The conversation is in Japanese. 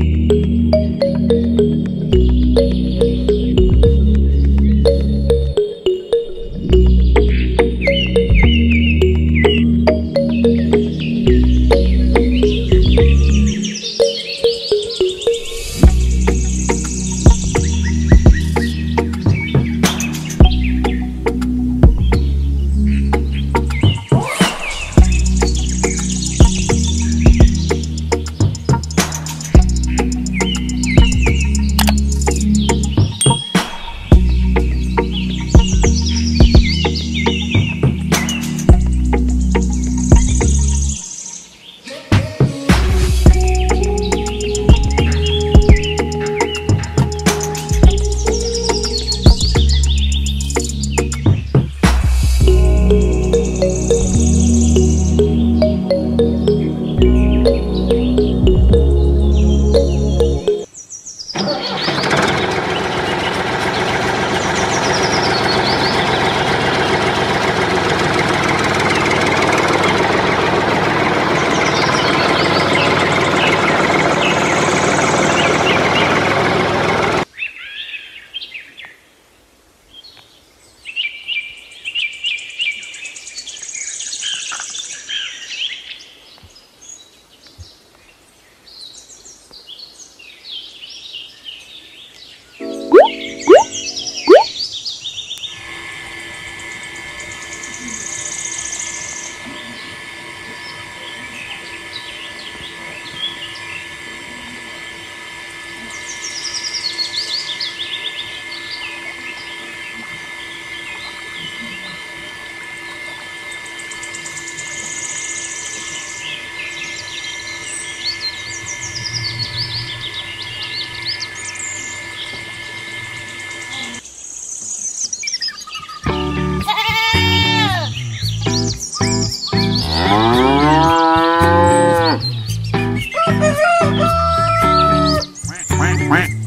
thank you Quack.